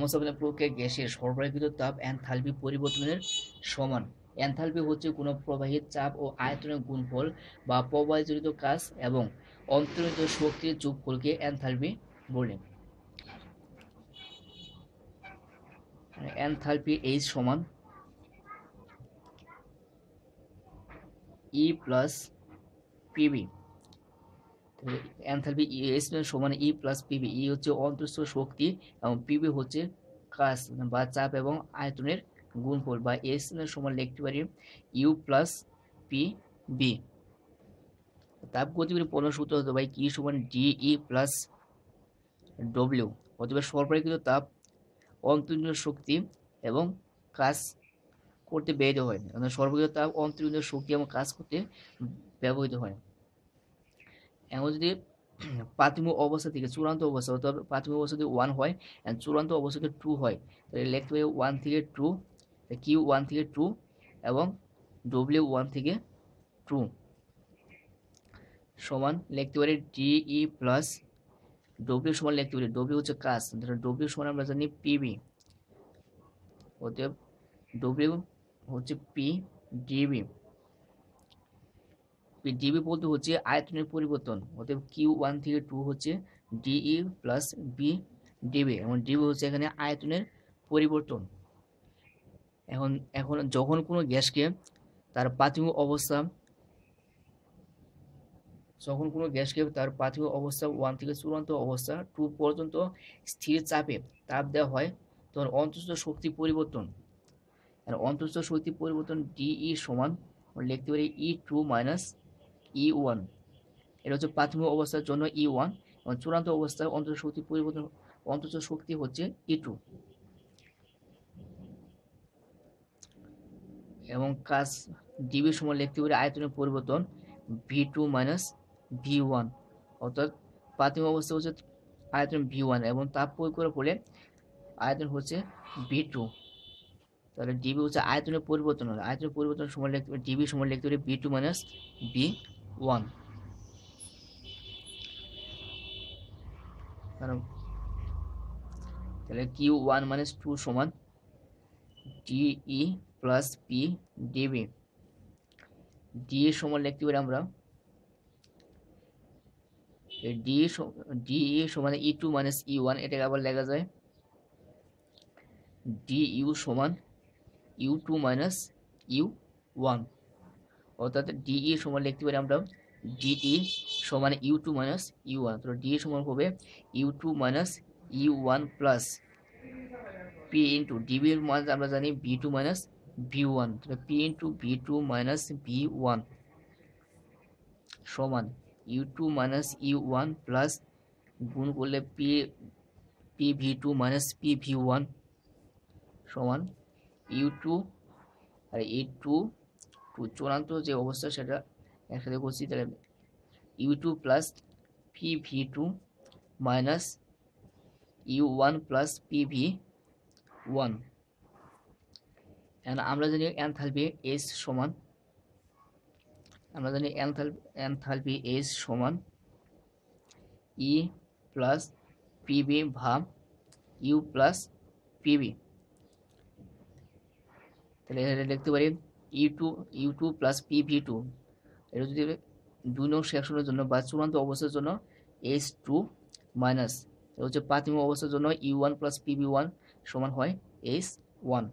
সংস্থাপনের প্রক্রিয়ায় গ্যাসের সরবরাহকৃত তাপ এনথালপি পরিবর্তনের সমান। এনথালপি হচ্ছে কোনো প্রবাহের চাপ ও আয়তনের গুণফল বা প্রবাহজনিত কাজ এবং অন্তর্নিহিত শক্তির যোগফলকে এনথালপি বলে। এনথালপি এইচ সমান E plus PV enthalpy S সমান ই প্লাস পিবি ই হচ্ছে অন্তঃস্থ শক্তি এবং পিবি হচ্ছে কাজ বা চাপ এবং আয়তনের গুণফল বা এস সমান লিখতে পারি ইউ প্লাস পি বি তাপ গতিবিধি পণ্য সূত্র হতে পারে কি সমান ডিই প্লাস ডব্লিউ অথবা সরবরাহকৃত তাপ অন্তর্নিহিত শক্তি এবং কাজ করতে ব্যয়িত হয়। সর্বকৃত তাপ অন্তর্নিহিত শক্তি এবং কাজ করতে ব্যবহৃত হয়। এখন যদি প্রাথমিক অবস্থা থেকে চূড়ান্ত অবস্থা অর্থাৎ প্রাথমিক অবস্থা যদি ওয়ান হয় অ্যান্ড চূড়ান্ত অবস্থা থেকে টু হয়। তাহলে লিখতে হবে ওয়ান থেকে টু কিউ ওয়ান থেকে টু এবং ডব্লিউ ওয়ান থেকে টু সমান লিখতে পারি ডিই প্লাস ডব্লিউ সমান লিখতে পারি। ডব্লিউ হচ্ছে কাজ ডব্লিউ সমান আমরা জানি পিবি অতএব ডব্লিউ হচ্ছে পি ডিবি ডিবি বলতে হচ্ছে আয়তনের পরিবর্তন। অতএব কিউ ওয়ান থেকে টু হচ্ছে ডিই প্লাস বি ডিবি এবং ডিবি হচ্ছে এখানে আয়তনের পরিবর্তন। এখন এখন যখন কোনো গ্যাসকে তার প্রাথমিক অবস্থা, যখন কোনো গ্যাসকে তার প্রাথমিক অবস্থা ওয়ান থেকে চূড়ান্ত অবস্থা টু পর্যন্ত স্থির চাপে তাপ দেওয়া হয়, তখন অন্তঃস্থ শক্তি পরিবর্তন। আর অন্তঃস্থ শক্তি পরিবর্তন ডিই সমান লিখতে পারি E two minus E one এটা হচ্ছে প্রাথমিক অবস্থার জন্য ই ওয়ান এবং চূড়ান্ত অবস্থায় অন্তঃ শক্তি পরিবর্তন অন্তঃস্থ শক্তি হচ্ছে ই টু এবং কাজ ডিবির সময় লিখতে পারি আয়তনের পরিবর্তন V two minus V one অর্থাৎ প্রাথমিক অবস্থা হচ্ছে আয়তন ভি ওয়ান এবং তাপ প্রয়োগ করার ফলে আয়তন হচ্ছে ভি টু তাহলে ডিবি হচ্ছে আয়তনের পরিবর্তন। আয়তনের পরিবর্তন সময় লিখতে ডিবি সময় লিখতে পারি V two minus V one তাহলে কিউ ওয়ান মাইনাস টু সমান DE plus P DV D সমান লিখতে পারি আমরা। ডি ডি সমান E two minus E one এটাকে আবার লেখা যায়। ডি ইউ সমান U two minus U one অর্থাৎ ডিই সমান লিখতে পারি আমরা ডি ডিই সমান U two minus U one তো ডি সমান হবে U two minus U one plus P into ডিবির মান আমরা জানি V two minus V one তাহলে P into V two minus V one সমান U two minus U one plus গুণ করলে P P V two minus P V one সমান U two আর two two চূড়ান্ত যে অবস্থা সেটা একসাথে করছি, তাহলে U two plus P V two minus U one plus P V one আমরা জানি এনথালপি এস সমান, আমরা জানি এনথালপি এস সমান ই প্লাস পি পিবি ভাব ইউ প্লাস পি পিবি তাহলে লিখতে পারি U two U two plus P V two এটা যদি দুই নং সেকশনের জন্য বা চূড়ান্ত অবস্থার জন্য এইচ টু মাইনাস হচ্ছে প্রাথমিক অবস্থার জন্য U one plus P V one সমান হয় এস ওয়ান